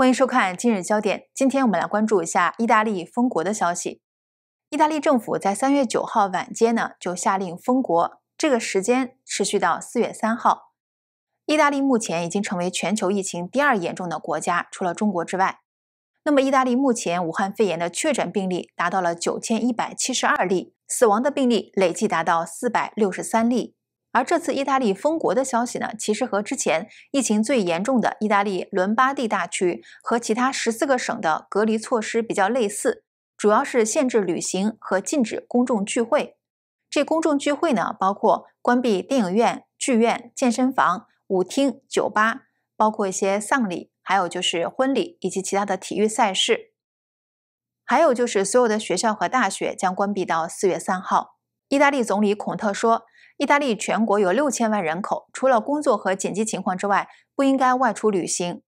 欢迎收看今日焦点。今天我们来关注一下意大利封国的消息。意大利政府在三月九号晚间呢就下令封国，这个时间持续到四月三号。意大利目前已经成为全球疫情第二严重的国家，除了中国之外。那么，意大利目前武汉肺炎的确诊病例达到了九千一百七十二例，死亡的病例累计达到四百六十三例。而这次意大利封国的消息呢，其实和之前疫情最严重的意大利伦巴第大区和其他十四个省的隔离措施比较类似，主要是限制旅行和禁止公众聚会。这公众聚会呢，包括关闭电影院、剧院、健身房、舞厅、酒吧，包括一些丧礼，还有就是婚礼以及其他的体育赛事。还有就是所有的学校和大学将关闭到四月三号。意大利总理孔特说。意大利全国有六千万人口，除了工作和紧急情况之外，不应该外出旅行。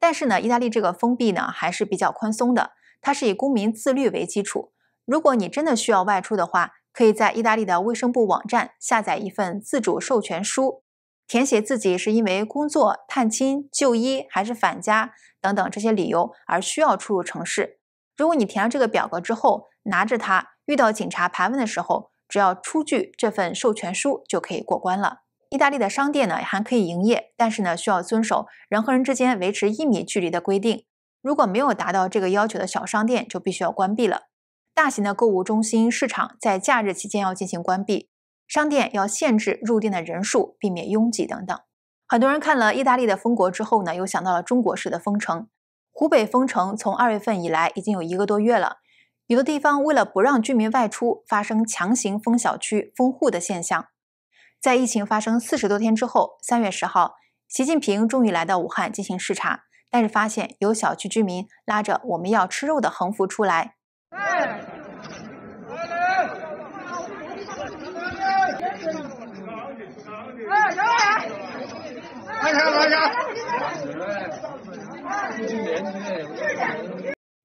但是呢，意大利这个封闭呢还是比较宽松的，它是以公民自律为基础。如果你真的需要外出的话，可以在意大利的卫生部网站下载一份自主授权书，填写自己是因为工作、探亲、就医还是返家等等这些理由而需要出入城市。如果你填了这个表格之后，拿着它遇到警察盘问的时候，只要出具这份授权书就可以过关了。意大利的商店呢还可以营业，但是呢需要遵守人和人之间维持一米距离的规定。如果没有达到这个要求的小商店就必须要关闭了。大型的购物中心、市场在假日期间要进行关闭，商店要限制入店的人数，避免拥挤等等。很多人看了意大利的封国之后呢，又想到了中国式的封城。湖北封城从二月份以来已经有一个多月了。有的地方为了不让居民外出，发生强行封小区、封户的现象。在疫情发生四十多天之后，三月十号，习近平终于来到武汉进行视察，但是发现有小区居民拉着“我们要吃肉”的横幅出来。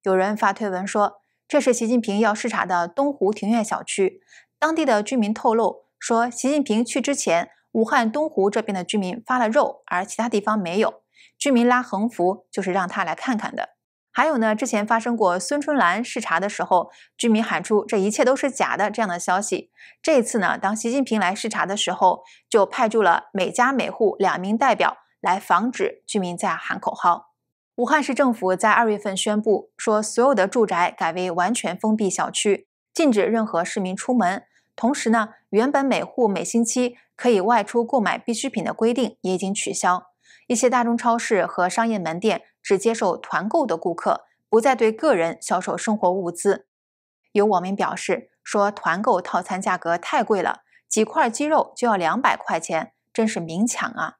有人发推文说。这是习近平要视察的东湖庭院小区。当地的居民透露说，习近平去之前，武汉东湖这边的居民发了肉，而其他地方没有。居民拉横幅就是让他来看看的。还有呢，之前发生过孙春兰视察的时候，居民喊出这一切都是假的这样的消息。这次呢，当习近平来视察的时候，就派驻了每家每户两名代表来防止居民在喊口号。武汉市政府在二月份宣布说，所有的住宅改为完全封闭小区，禁止任何市民出门。同时呢，原本每户每星期可以外出购买必需品的规定也已经取消。一些大中超市和商业门店只接受团购的顾客，不再对个人销售生活物资。有网民表示说，团购套餐价格太贵了，几块鸡肉就要两百块钱，真是明抢啊！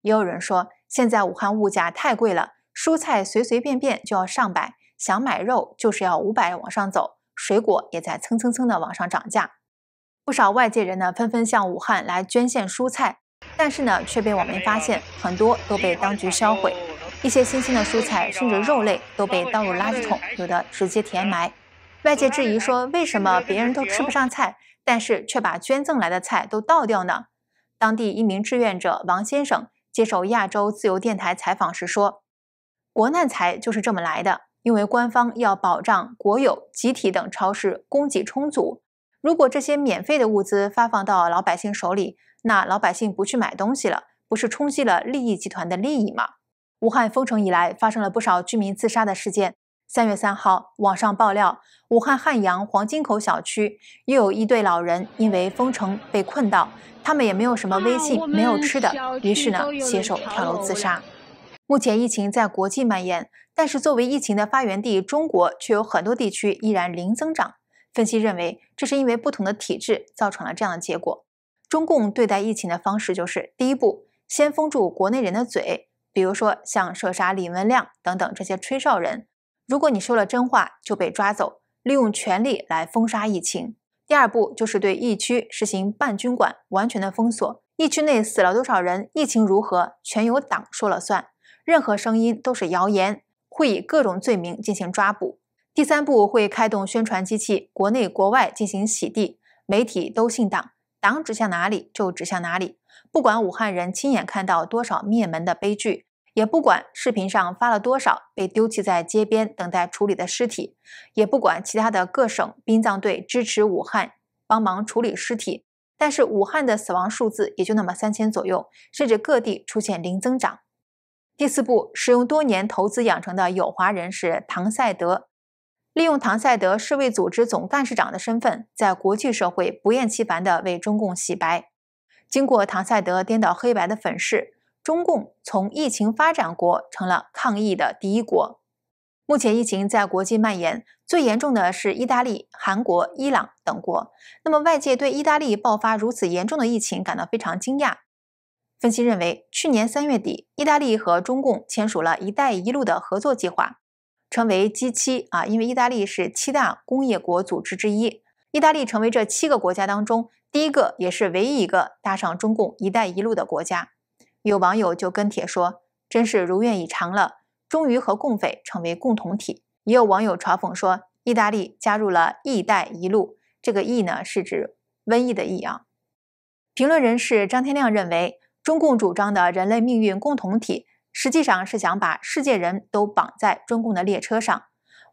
也有人说，现在武汉物价太贵了。蔬菜随随便便就要上百，想买肉就是要五百往上走，水果也在蹭蹭蹭的往上涨价。不少外界人呢纷纷向武汉来捐献蔬菜，但是呢却被网民发现很多都被当局销毁，一些新鲜的蔬菜甚至肉类都被倒入垃圾桶，有的直接填埋。外界质疑说，为什么别人都吃不上菜，但是却把捐赠来的菜都倒掉呢？当地一名志愿者王先生接受亚洲自由电台采访时说。国难财就是这么来的，因为官方要保障国有、集体等超市供给充足。如果这些免费的物资发放到老百姓手里，那老百姓不去买东西了，不是冲击了利益集团的利益吗？武汉封城以来，发生了不少居民自杀的事件。三月三号，网上爆料，武汉汉阳黄金口小区又有一对老人因为封城被困到，他们也没有什么微信，没有吃的，于是呢，携手跳楼自杀。目前疫情在国际蔓延，但是作为疫情的发源地，中国却有很多地区依然零增长。分析认为，这是因为不同的体制造成了这样的结果。中共对待疫情的方式就是：第一步，先封住国内人的嘴，比如说像射杀李文亮等等这些吹哨人，如果你说了真话就被抓走，利用权力来封杀疫情。第二步就是对疫区实行半军管，完全的封锁，疫区内死了多少人，疫情如何，全由党说了算。任何声音都是谣言，会以各种罪名进行抓捕。第三步会开动宣传机器，国内国外进行洗地，媒体都信党，党指向哪里就指向哪里。不管武汉人亲眼看到多少灭门的悲剧，也不管视频上发了多少被丢弃在街边等待处理的尸体，也不管其他的各省殡葬队支持武汉帮忙处理尸体，但是武汉的死亡数字也就那么三千左右，甚至各地出现零增长。第四步，使用多年投资养成的友华人士唐赛德。利用唐赛德世卫组织总干事长的身份，在国际社会不厌其烦地为中共洗白。经过唐赛德颠倒黑白的粉饰，中共从疫情发展国成了抗疫的第一国。目前疫情在国际蔓延，最严重的是意大利、韩国、伊朗等国。那么外界对意大利爆发如此严重的疫情感到非常惊讶。分析认为，去年三月底，意大利和中共签署了一带一路的合作计划。成为 G 七啊，因为意大利是七大工业国组织之一，意大利成为这七个国家当中第一个也是唯一一个搭上中共“一带一路”的国家。有网友就跟帖说：“真是如愿以偿了，终于和共匪成为共同体。”也有网友嘲讽说：“意大利加入了‘一带一路’，这个‘疫’呢是指瘟疫的‘疫’啊。”评论人士张天亮认为，中共主张的人类命运共同体。实际上是想把世界人都绑在中共的列车上。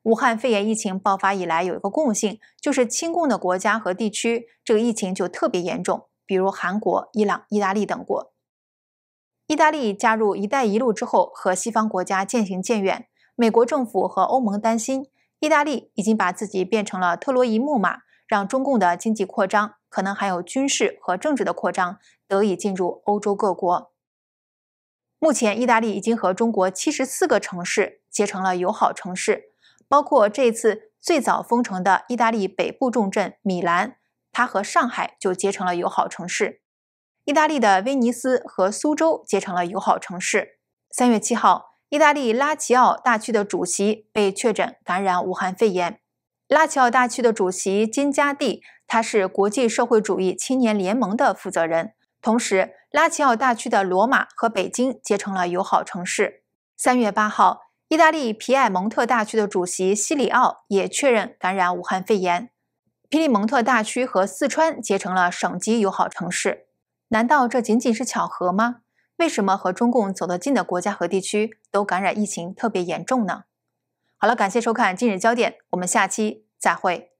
武汉肺炎疫情爆发以来，有一个共性，就是亲共的国家和地区，这个疫情就特别严重，比如韩国、伊朗、意大利等国。意大利加入“一带一路”之后，和西方国家渐行渐远。美国政府和欧盟担心，意大利已经把自己变成了特洛伊木马，让中共的经济扩张，可能还有军事和政治的扩张，得以进入欧洲各国。目前，意大利已经和中国七十四个城市结成了友好城市，包括这次最早封城的意大利北部重镇米兰，它和上海就结成了友好城市。意大利的威尼斯和苏州结成了友好城市。三月七号，意大利拉齐奥大区的主席被确诊感染武汉肺炎。拉齐奥大区的主席金加蒂，他是国际社会主义青年联盟的负责人。同时，拉齐奥大区的罗马和北京结成了友好城市。三月八号，意大利皮埃蒙特大区的主席西里奥也确认感染武汉肺炎。皮里蒙特大区和四川结成了省级友好城市。难道这仅仅是巧合吗？为什么和中共走得近的国家和地区都感染疫情特别严重呢？好了，感谢收看今日焦点，我们下期再会。